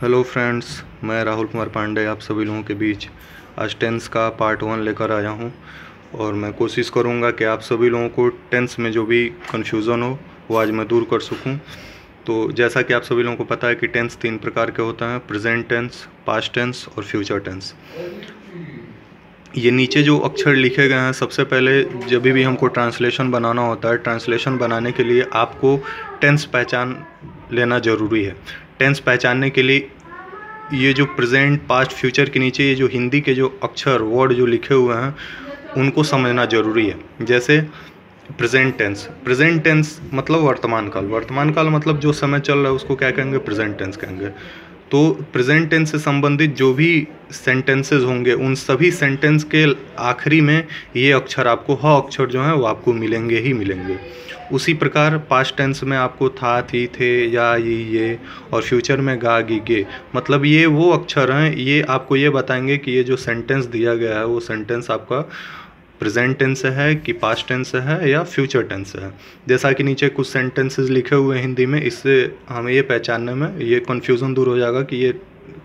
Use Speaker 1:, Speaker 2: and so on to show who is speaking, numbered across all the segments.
Speaker 1: Hello friends मैं राहुल कुमार पांडे आप सभी लोगों के बीच आज टेंस का पार्ट वन लेकर आया हूँ। और मैं कोशिश करूँगा कि आप सभी लोगों को टेंस में जो भी कन्फ्यूज़न हो, वो आज मैं दूर कर सकूँ। तो जैसा कि आप सभी लोगों को पता है कि टेंस तीन प्रकार के होते हैं प्रेजेंट टेंस पास्ट टेंस और फ्यूचर टेंस ये नीचे जो अक्षर लिखे गए हैं, सबसे पहले जब भी हमको ट्रांसलेशन बनाना होता है ट्रांसलेशन बनाने के लिए आपको टेंस पहचान लेना ज़रूरी है। टेंस पहचानने के लिए ये जो प्रेजेंट पास्ट फ्यूचर के नीचे ये जो हिंदी के जो अक्षर वर्ड जो लिखे हुए हैं, उनको समझना ज़रूरी है। जैसे प्रेजेंट टेंस प्रेजेंट टेंस मतलब वर्तमान काल। वर्तमान काल मतलब जो समय चल रहा है, उसको क्या कहेंगे? प्रेजेंट टेंस कहेंगे। तो प्रेजेंट टेंस से संबंधित जो भी सेंटेंसेस होंगे, उन सभी सेंटेंस के आखिरी में ये अक्षर आपको, ह अक्षर जो है वो आपको मिलेंगे ही मिलेंगे। उसी प्रकार पास्ट टेंस में आपको था, थी, थे, या, ये ये, और फ्यूचर में गा, गी, गे। मतलब ये वो अक्षर हैं, ये आपको ये बताएँगे कि ये जो सेंटेंस दिया गया है, वो सेंटेंस आपका प्रेजेंट टेंस है, कि पास्ट टेंस है या फ्यूचर टेंस है। जैसा कि नीचे कुछ सेंटेंसेस लिखे हुए हैं हिंदी में, इससे हमें ये पहचानने में ये कन्फ्यूज़न दूर हो जाएगा कि ये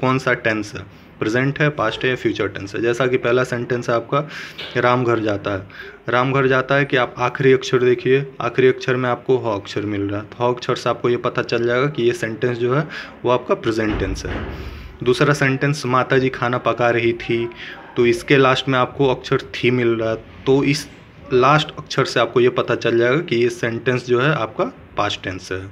Speaker 1: कौन सा टेंस है। प्रेजेंट है पास्ट है या फ्यूचर टेंस है। जैसा कि पहला सेंटेंस है आपका राम घर जाता है। राम घर जाता है कि आप आखिरी अक्षर देखिए। आखिरी अक्षर में आपको ह अक्षर मिल रहा है। ह अक्षर से आपको ये पता चल जाएगा कि ये सेंटेंस जो है, वो आपका प्रेजेंट टेंस है। दूसरा सेंटेंस माता जी खाना पका रही थी। तो इसके लास्ट में आपको अक्षर थी मिल रहा है। तो इस लास्ट अक्षर से आपको ये पता चल जाएगा कि ये सेंटेंस जो है आपका पास्ट टेंस है।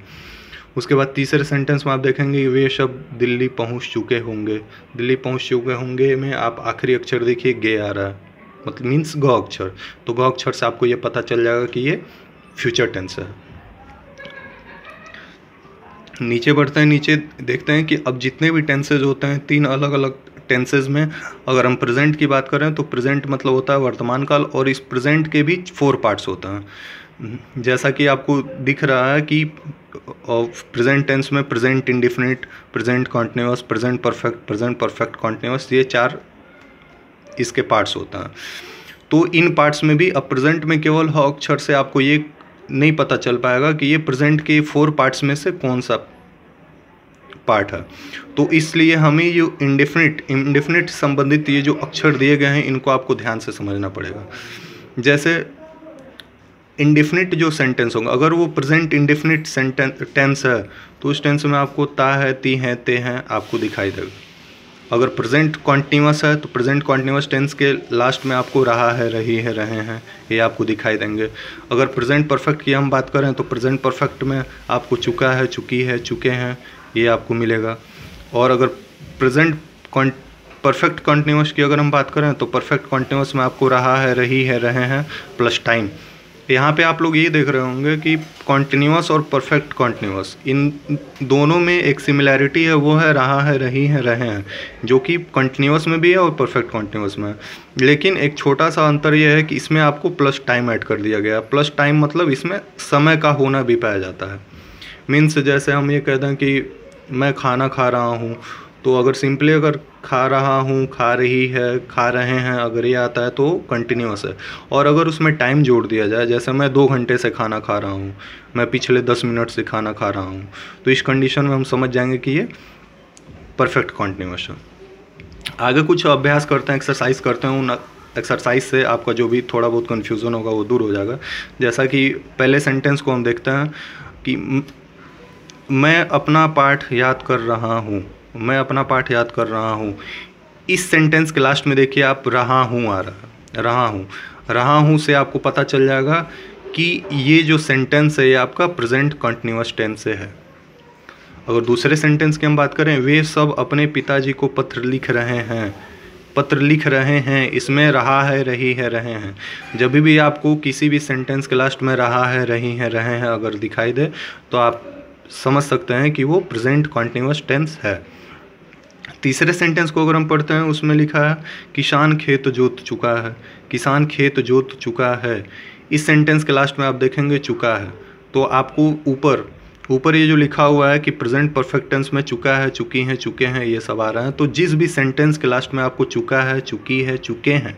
Speaker 1: उसके बाद तीसरे सेंटेंस में आप देखेंगे वे सब दिल्ली पहुँच चुके होंगे। दिल्ली पहुँच चुके होंगे में आप आखिरी अक्षर देखिए, गे आ रहा है। मतलब मीन्स ग अक्षर। तो ग अक्षर से आपको ये पता चल जाएगा कि ये फ्यूचर टेंस है। नीचे बढ़ते हैं, नीचे देखते हैं कि अब जितने भी टेंसेज होते हैं, तीन अलग अलग टेंसेज में, अगर हम प्रेजेंट की बात करें तो प्रेजेंट मतलब होता है वर्तमान काल और इस प्रेजेंट के भी फोर पार्ट्स होते हैं। जैसा कि आपको दिख रहा है कि प्रेजेंट टेंस में present indefinite present continuous present perfect present perfect continuous ये चार इसके पार्ट्स होते हैं। तो इन पार्ट्स में भी अब प्रेजेंट में केवल अक्षर से आपको ये नहीं पता चल पाएगा कि ये प्रेजेंट के फोर पार्ट्स में से कौन सा पार्ट है। तो इसलिए हमें ये इंडिफिनिट इंडिफिनिट संबंधित ये जो अक्षर दिए गए हैं, इनको आपको ध्यान से समझना पड़ेगा। जैसे इंडिफिनिट जो सेंटेंस होगा, अगर वो प्रेजेंट इंडिफिनिट सेंटेंस टेंस है तो उस टेंस में आपको ता है, ती है, ते हैं आपको दिखाई देगा। अगर प्रेजेंट कॉन्टिन्यूस है तो प्रेजेंट कॉन्टिन्यूस टेंस के लास्ट में आपको रहा है, रही है, रहे हैं, ये आपको दिखाई देंगे। अगर प्रेजेंट परफेक्ट की हम बात करें तो प्रेजेंट परफेक्ट में आपको चुका है, चुकी है, चुके हैं ये आपको मिलेगा। और अगर प्रेजेंट परफेक्ट कॉन्टीन्यूस की अगर हम बात करें तो परफेक्ट कॉन्टिन्यूस में आपको रहा है, रही है, रहे हैं प्लस टाइम यहाँ पे आप लोग ये देख रहे होंगे कि कॉन्टीन्यूस और परफेक्ट कॉन्टिन्यूस इन दोनों में एक सिमिलैरिटी है, वो है रहा है, रही है, रहे हैं, जो कि कॉन्टीन्यूस में भी है और परफेक्ट कॉन्टिन्यूस में लेकिन एक छोटा सा अंतर यह है कि इसमें आपको प्लस टाइम ऐड कर दिया गया। प्लस टाइम मतलब इसमें समय का होना भी पाया जाता है। मीन्स जैसे हम ये कह दें कि मैं खाना खा रहा हूँ तो अगर सिंपली अगर खा रहा हूँ, खा रही है, खा रहे हैं, अगर ये आता है तो कंटिन्यूस है। और अगर उसमें टाइम जोड़ दिया जाए, जैसे मैं दो घंटे से खाना खा रहा हूँ, मैं पिछले दस मिनट से खाना खा रहा हूँ तो इस कंडीशन में हम समझ जाएँगे कि ये परफेक्ट कॉन्टिन्यूस है। आगे कुछ अभ्यास करते हैं एक्सरसाइज करते हैं, उन एक्सरसाइज से आपका जो भी थोड़ा बहुत कन्फ्यूज़न होगा, वो दूर हो जाएगा। जैसा कि पहले सेंटेंस को हम देखते हैं कि मैं अपना पाठ याद कर रहा हूँ। मैं अपना पाठ याद कर रहा हूँ। इस सेंटेंस के लास्ट में देखिए आप रहा हूँ आ रहा रहा हूँ। रहा हूँ से आपको पता चल जाएगा कि ये जो सेंटेंस है, ये आपका प्रेजेंट कंटिन्यूस टेंस से है। अगर दूसरे सेंटेंस की हम बात करें, वे सब अपने पिताजी को पत्र लिख रहे हैं। पत्र लिख रहे हैं। इसमें रहा है, रही है, रहे हैं। जब भी आपको किसी भी सेंटेंस के लास्ट में रहा है, रही है, रहे हैं अगर दिखाई दे तो आप समझ सकते हैं कि वो प्रेजेंट कॉन्टिन्यूस टेंस है। तीसरे सेंटेंस को अगर हम पढ़ते हैं, उसमें लिखा है, किसान खेत जोत चुका है, किसान खेत जोत चुका है। इस सेंटेंस के लास्ट में आप देखेंगे चुका है। तो आपको ऊपर ऊपर ये जो लिखा हुआ है कि प्रेजेंट परफेक्ट टेंस में चुका है, चुकी हैं, चुके हैं, ये सब आ रहा है। तो जिस भी सेंटेंस के लास्ट में आपको चुका है, चुकी है, चुके हैं,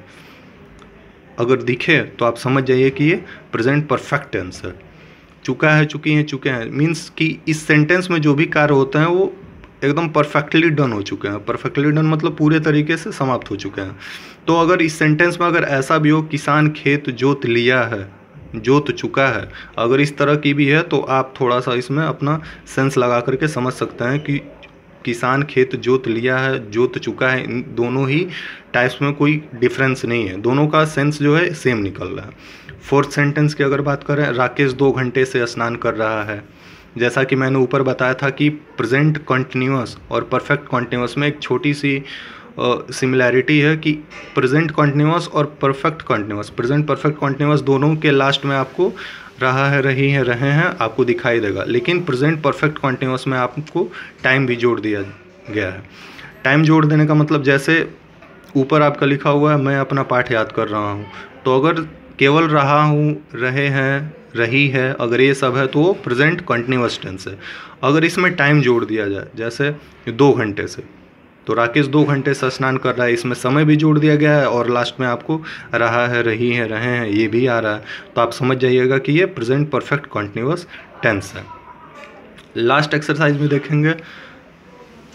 Speaker 1: अगर दिखे तो आप समझ जाइए कि ये प्रेजेंट परफेक्ट टेंस है। चुका है, चुकी हैं, चुके हैं। मीन्स कि इस सेंटेंस में जो भी कार्य होते हैं, वो एकदम परफेक्टली डन हो चुके हैं। परफेक्टली डन मतलब पूरे तरीके से समाप्त हो चुके हैं। तो अगर इस सेंटेंस में अगर ऐसा भी हो, किसान खेत जोत लिया है, जोत चुका है, अगर इस तरह की भी है तो आप थोड़ा सा इसमें अपना सेंस लगा करके समझ सकते हैं कि किसान खेत जोत लिया है जोत चुका है इन दोनों ही टाइप्स में कोई डिफरेंस नहीं है। दोनों का सेंस जो है सेम निकल रहा है। फोर्थ सेंटेंस की अगर बात करें राकेश दो घंटे से स्नान कर रहा है। जैसा कि मैंने ऊपर बताया था कि प्रेजेंट कॉन्टिन्यूस और परफेक्ट कॉन्टिन्यूस में एक छोटी सी सिमिलैरिटी uh, है कि प्रेजेंट कॉन्टिन्यूस और perfect continuous present perfect continuous दोनों के लास्ट में आपको रहा है, रही है, रहे हैं, आपको दिखाई देगा। लेकिन प्रेजेंट परफेक्ट कॉन्टिन्यूस में आपको टाइम भी जोड़ दिया गया है। टाइम जोड़ देने का मतलब जैसे ऊपर आपका लिखा हुआ है, मैं अपना पाठ याद कर रहा हूँ। तो अगर केवल रहा हूँ, रहे हैं, रही है, अगर ये सब है तो वो प्रेजेंट कंटिन्यूस टेंस है। अगर इसमें टाइम जोड़ दिया जाए, जैसे दो घंटे से तो राकेश दो घंटे से स्नान कर रहा है, इसमें समय भी जोड़ दिया गया है और लास्ट में आपको रहा है, रही है, रहे हैं, ये भी आ रहा है। तो आप समझ जाइएगा कि ये प्रेजेंट परफेक्ट कंटिन्यूस टेंस है। लास्ट एक्सरसाइज में देखेंगे,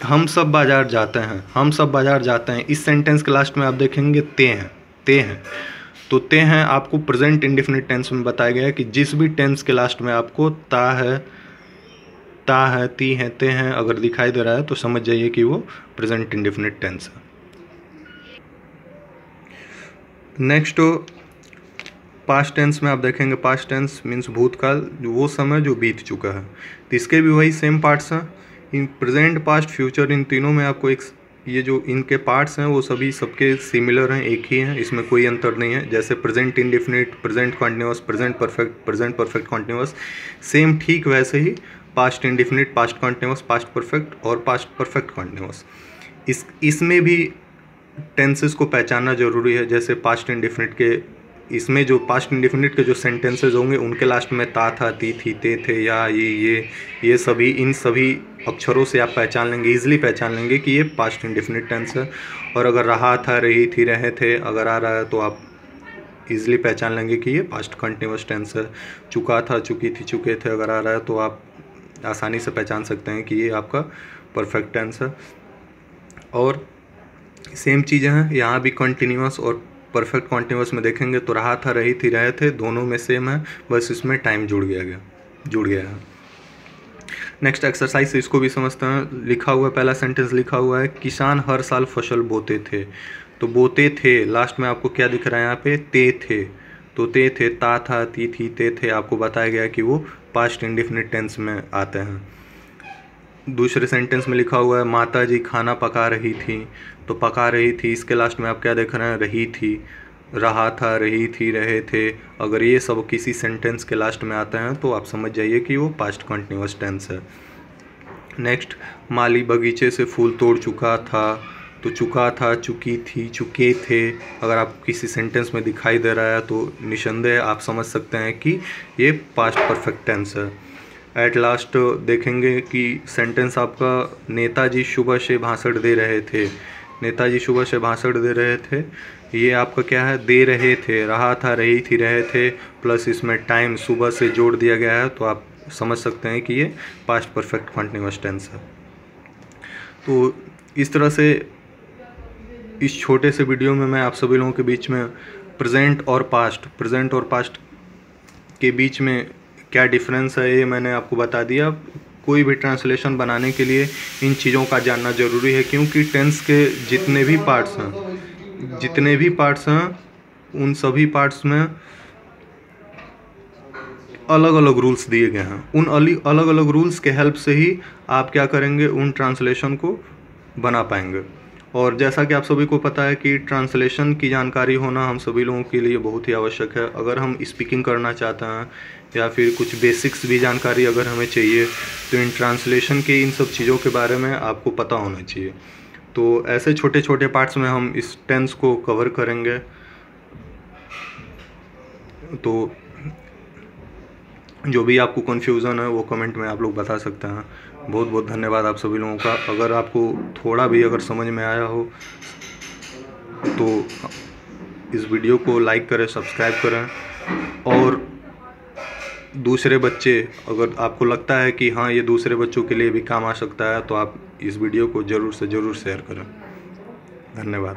Speaker 1: हम सब बाज़ार जाते हैं, हम सब बाज़ार जाते हैं, इस सेंटेंस के लास्ट में आप देखेंगे ते हैं ते हैं। तो ते हैं आपको प्रेजेंट इंडिफिनिट टेंस में बताया गया है कि जिस भी टेंस के लास्ट में आपको ता है ता है, ती है, ते हैं, अगर दिखाई दे रहा है तो समझ जाइए कि वो प्रेजेंट इंडिफिनिट टेंस है। नेक्स्ट पास्ट टेंस में आप देखेंगे पास्ट टेंस मीन्स भूतकाल वो समय जो बीत चुका है। तो इसके भी वही सेम पार्ट्स हैं। इन प्रेजेंट पास्ट फ्यूचर इन तीनों में आपको एक ये जो इनके पार्ट्स हैं, वो सभी सबके सिमिलर हैं, एक ही हैं, इसमें कोई अंतर नहीं है। जैसे present indefinite present continuous present perfect present perfect continuous same ठीक वैसे ही past indefinite past continuous past perfect और पास्ट परफेक्ट कॉन्टिन्यूस इस, इसमें भी टेंसेस को पहचानना ज़रूरी है, जैसे पास्ट इंडिफिनिट के, इसमें जो पास्ट इंडिफिनिट के जो सेंटेंसेज होंगे, उनके लास्ट में ता, था, ती, थी, ते, थे, या, ये ये ये सभी, इन सभी अक्षरों से आप पहचान लेंगे इजीली पहचान लेंगे कि ये पास्ट इंडिफिनिट टेंस है। और अगर रहा, था, रही, थी, रहे, थे, अगर आ रहा है तो आप इजीली पहचान लेंगे कि ये पास्ट कंटिन्यूस टेंस है। चुका, था, चुकी, थी, चुके, थे, अगर आ रहा है तो आप आसानी से पहचान सकते हैं कि ये आपका परफेक्ट है। और सेम चीज़ें हैं, यहाँ भी कंटिन्यूस और परफेक्ट कॉन्टिन्यूस में देखेंगे तो रहा था रही थी रहे थे, दोनों में सेम है, बस इसमें टाइम जुड़ गया गया, जुड़ गया है। नेक्स्ट एक्सरसाइज इसको भी समझते हैं, लिखा हुआ पहला सेंटेंस लिखा हुआ है, किसान हर साल फ़सल बोते थे। तो बोते थे लास्ट में आपको क्या दिख रहा है यहाँ पे? ते थे। तो ते थे, ता था, ती थी, ते थे, आपको बताया गया कि वो पास्ट इंडिफिनिट टेंस में आते हैं। दूसरे सेंटेंस में लिखा हुआ है माता जी खाना पका रही थी। तो पका रही थी, इसके लास्ट में आप क्या देख रहे हैं? रही थी। रहा था, रही थी, रहे थे। अगर ये सब किसी सेंटेंस के लास्ट में आते हैं तो आप समझ जाइए कि वो पास्ट कंटिन्यूस टेंस है। नेक्स्ट माली बगीचे से फूल तोड़ चुका था। तो चुका था, चुकी थी, चुके थे। अगर आप किसी सेंटेंस में दिखाई दे रहा है तो निसंदेह आप समझ सकते हैं कि ये पास्ट परफेक्ट टेंस है। एट लास्ट देखेंगे कि सेंटेंस आपका नेताजी सुबह से भाषण दे रहे थे। नेताजी सुबह से भाषण दे रहे थे। ये आपका क्या है? दे रहे थे। रहा था, रही थी, रहे थे। प्लस इसमें टाइम सुबह से जोड़ दिया गया है तो आप समझ सकते हैं कि ये पास्ट परफेक्ट कंटिन्यूस टेंस है। तो इस तरह से इस छोटे से वीडियो में मैं आप सभी लोगों के बीच में प्रेजेंट और पास्ट प्रेजेंट और पास्ट के बीच में क्या डिफरेंस है, ये मैंने आपको बता दिया। कोई भी ट्रांसलेशन बनाने के लिए इन चीज़ों का जानना ज़रूरी है, क्योंकि टेंस के जितने भी पार्ट्स हैं, जितने भी पार्ट्स हैं, उन सभी पार्ट्स में अलग अलग रूल्स दिए गए हैं। उन अलग अलग रूल्स के हेल्प से ही आप क्या करेंगे, उन ट्रांसलेशन को बना पाएँगे। और जैसा कि आप सभी को पता है कि ट्रांसलेशन की जानकारी होना हम सभी लोगों के लिए बहुत ही आवश्यक है। अगर हम स्पीकिंग करना चाहते हैं या फिर कुछ बेसिक्स भी जानकारी अगर हमें चाहिए तो इन ट्रांसलेशन के इन सब चीज़ों के बारे में आपको पता होना चाहिए। तो ऐसे छोटे छोटे पार्ट्स में हम इस टेंस को कवर करेंगे। तो जो भी आपको कन्फ्यूज़न है, वो कमेंट में आप लोग बता सकते हैं। बहुत बहुत धन्यवाद आप सभी लोगों का। अगर आपको थोड़ा भी अगर समझ में आया हो तो इस वीडियो को लाइक करें, सब्सक्राइब करें। और दूसरे बच्चे, अगर आपको लगता है कि हाँ ये दूसरे बच्चों के लिए भी काम आ सकता है तो आप इस वीडियो को ज़रूर से ज़रूर शेयर करें। धन्यवाद।